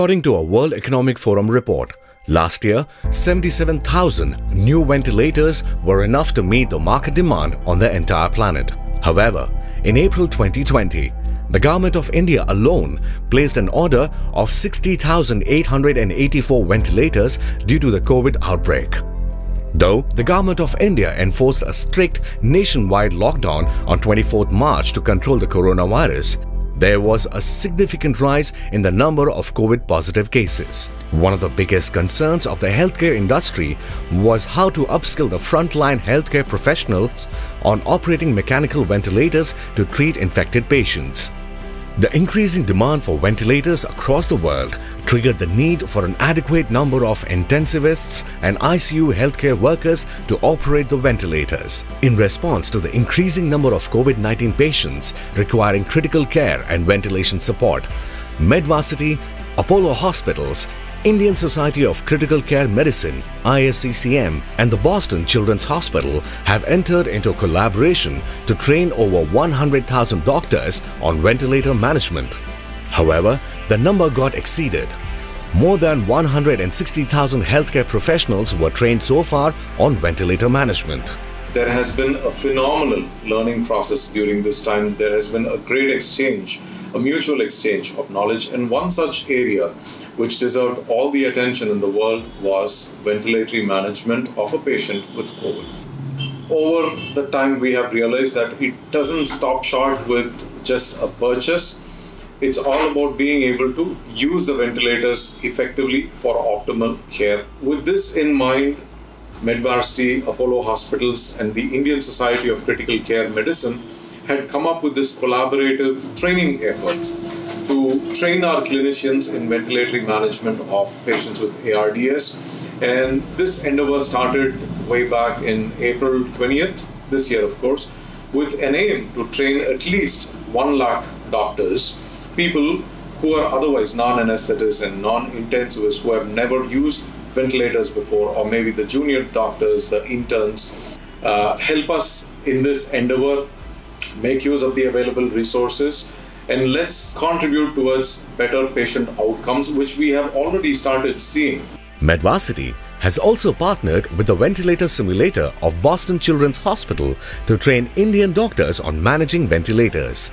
According to a World Economic Forum report, last year 77,000 new ventilators were enough to meet the market demand on the entire planet. However, in April 2020, the Government of India alone placed an order of 60,884 ventilators due to the COVID outbreak. Though the Government of India enforced a strict nationwide lockdown on 24th March to control the coronavirus, there was a significant rise in the number of COVID positive cases. One of the biggest concerns of the healthcare industry was how to upskill the frontline healthcare professionals on operating mechanical ventilators to treat infected patients. The increasing demand for ventilators across the world triggered the need for an adequate number of intensivists and ICU healthcare workers to operate the ventilators. In response to the increasing number of COVID-19 patients requiring critical care and ventilation support, Medvarsity, Apollo Hospitals, Indian Society of Critical Care Medicine ISCCM and the Boston Children's Hospital have entered into collaboration to train over 100,000 doctors on ventilator management. However, the number got exceeded. More than 160,000 healthcare professionals were trained so far on ventilator management. There has been a phenomenal learning process during this time. There has been a great exchange a mutual exchange of knowledge. And one such area which deserved all the attention in the world was ventilatory management of a patient with COVID. Over the time, we have realized that it doesn't stop short with just a purchase. It's all about being able to use the ventilators effectively for optimal care. With this in mind, Medvarsity, Apollo Hospitals, and the Indian Society of Critical Care Medicine had come up with this collaborative training effort to train our clinicians in ventilatory management of patients with ARDS. And this endeavor started way back in April 20th, this year, of course, with an aim to train at least 1 lakh doctors, people who are otherwise non anesthetists and non intensivists who have never used ventilators before, or maybe the junior doctors, the interns, uh, help us in this endeavor make use of the available resources, and let's contribute towards better patient outcomes, which we have already started seeing. Medvarsity has also partnered with the ventilator simulator of Boston Children's Hospital to train Indian doctors on managing ventilators.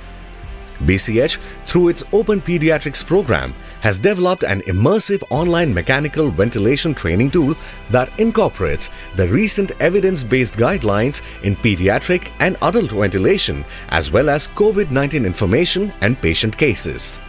BCH, through its Open Pediatrics program, has developed an immersive online mechanical ventilation training tool that incorporates the recent evidence-based guidelines in pediatric and adult ventilation as well as COVID-19 information and patient cases.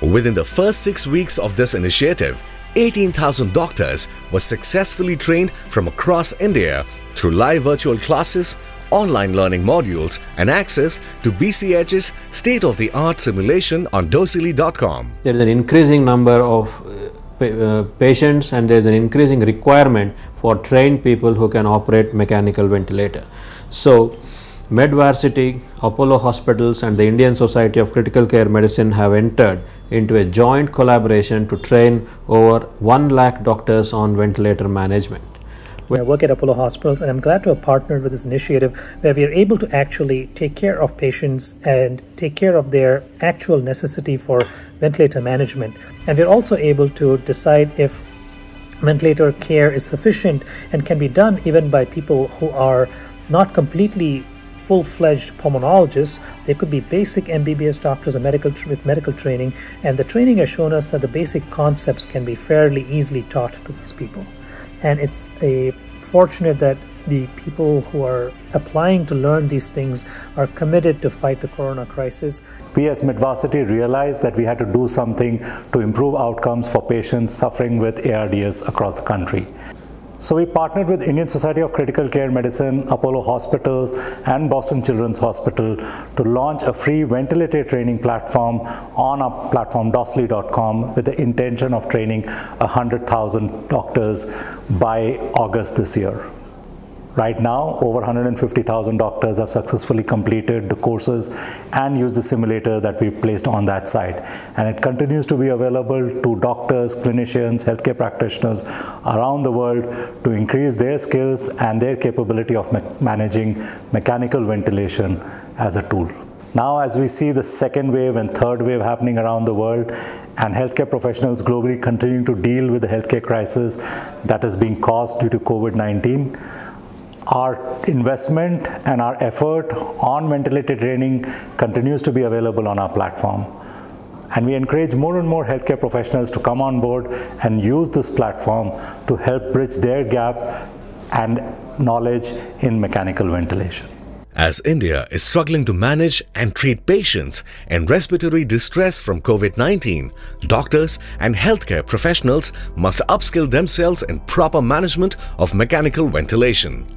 Within the first six weeks of this initiative, 18,000 doctors were successfully trained from across India through live virtual classes, online learning modules and access to BCH's state-of-the-art simulation on docili.com. There is an increasing number of uh, uh, patients and there is an increasing requirement for trained people who can operate mechanical ventilator. So, Medvarsity, Apollo Hospitals and the Indian Society of Critical Care Medicine have entered into a joint collaboration to train over 1 lakh doctors on ventilator management. I work at Apollo Hospitals, and I'm glad to have partnered with this initiative where we are able to actually take care of patients and take care of their actual necessity for ventilator management. And we're also able to decide if ventilator care is sufficient and can be done even by people who are not completely full-fledged pulmonologists. They could be basic MBBS doctors medical with medical training, and the training has shown us that the basic concepts can be fairly easily taught to these people and it's a fortunate that the people who are applying to learn these things are committed to fight the corona crisis. We as Medvarsity realized that we had to do something to improve outcomes for patients suffering with ARDS across the country. So we partnered with Indian Society of Critical Care Medicine, Apollo Hospitals and Boston Children's Hospital to launch a free ventilator training platform on our platform docili.com with the intention of training 100,000 doctors by August this year. Right now, over 150,000 doctors have successfully completed the courses and used the simulator that we placed on that site. And it continues to be available to doctors, clinicians, healthcare practitioners around the world to increase their skills and their capability of me managing mechanical ventilation as a tool. Now, as we see the second wave and third wave happening around the world, and healthcare professionals globally continuing to deal with the healthcare crisis that is being caused due to COVID 19, our investment and our effort on ventilator training continues to be available on our platform. And we encourage more and more healthcare professionals to come on board and use this platform to help bridge their gap and knowledge in mechanical ventilation. As India is struggling to manage and treat patients in respiratory distress from COVID 19, doctors and healthcare professionals must upskill themselves in proper management of mechanical ventilation.